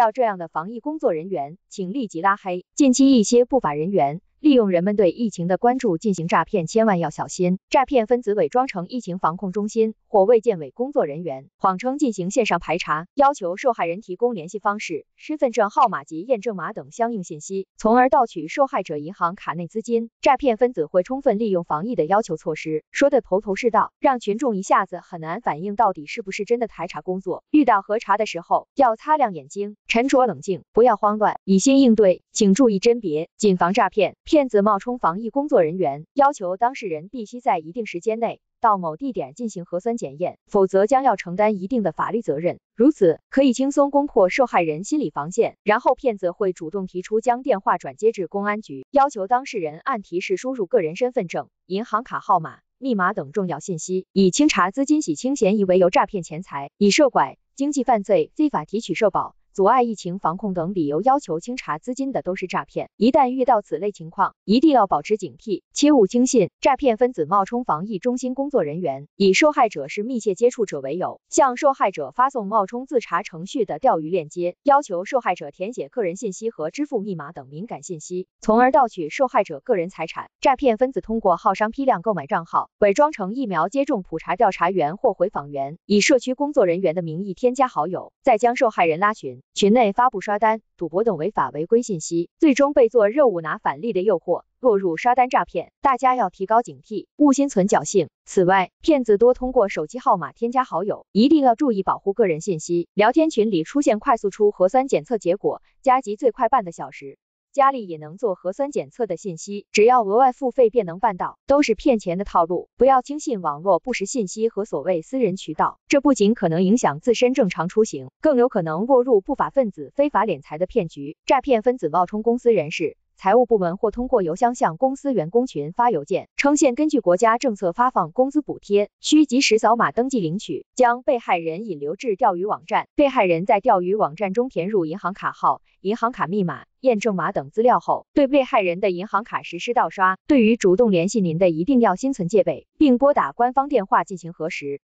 到这样的防疫工作人员，请立即拉黑。近期一些不法人员。利用人们对疫情的关注进行诈骗，千万要小心。诈骗分子伪装成疫情防控中心或卫健委工作人员，谎称进行线上排查，要求受害人提供联系方式、身份证号码及验证码等相应信息，从而盗取受害者银行卡内资金。诈骗分子会充分利用防疫的要求措施，说的头头是道，让群众一下子很难反应到底是不是真的排查工作。遇到核查的时候，要擦亮眼睛，沉着冷静，不要慌乱，以心应对，请注意甄别，谨防诈骗。骗子冒充防疫工作人员，要求当事人必须在一定时间内到某地点进行核酸检验，否则将要承担一定的法律责任。如此可以轻松攻破受害人心理防线，然后骗子会主动提出将电话转接至公安局，要求当事人按提示输入个人身份证、银行卡号码、密码等重要信息，以清查资金洗清嫌疑为由诈骗钱财，以涉拐、经济犯罪、非法提取社保。阻碍疫情防控等理由要求清查资金的都是诈骗。一旦遇到此类情况，一定要保持警惕，切勿轻信。诈骗分子冒充防疫中心工作人员，以受害者是密切接触者为由，向受害者发送冒充自查程序的钓鱼链接，要求受害者填写个人信息和支付密码等敏感信息，从而盗取受害者个人财产。诈骗分子通过号商批量购买账号，伪装成疫苗接种普查调查员或回访员，以社区工作人员的名义添加好友，再将受害人拉群。群内发布刷单、赌博等违法违规信息，最终被做热舞拿返利的诱惑，落入刷单诈骗。大家要提高警惕，勿心存侥幸。此外，骗子多通过手机号码添加好友，一定要注意保护个人信息。聊天群里出现快速出核酸检测结果，加急最快半个小时。家里也能做核酸检测的信息，只要额外付费便能办到，都是骗钱的套路。不要轻信网络不实信息和所谓私人渠道，这不仅可能影响自身正常出行，更有可能落入不法分子非法敛财的骗局。诈骗分子冒充公司人士。财务部门或通过邮箱向公司员工群发邮件，称现根据国家政策发放工资补贴，需及时扫码登记领取，将被害人引流至钓鱼网站。被害人在钓鱼网站中填入银行卡号、银行卡密码、验证码等资料后，对被害人的银行卡实施盗刷。对于主动联系您的，一定要心存戒备，并拨打官方电话进行核实。